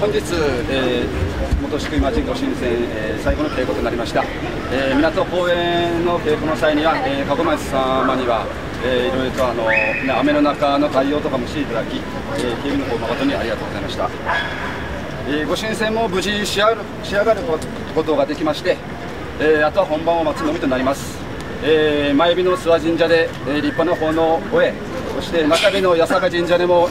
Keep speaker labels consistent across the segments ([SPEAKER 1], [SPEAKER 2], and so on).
[SPEAKER 1] 本日、えー元宿井町御神戦、えー最後の稽古となりました、えー港公園の稽古の際には、えー、加古町様には、えーいろいろとあの、ね、雨の中の対応とかもしていただき、えー警備の方誠にありがとうございました、えーご神戦も無事仕上がる仕上がることができまして、えーあとは本番を待つのみとなります、えー前日の諏訪神社で、えー立派な奉納を終えそして中日の八坂神社でも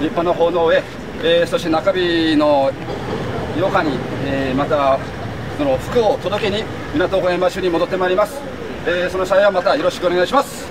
[SPEAKER 1] 立派な奉納を終ええーそして中日の8日に、えーまたその服を届けに港小山署に戻ってまいります、えーその際はまたよろしくお願いします。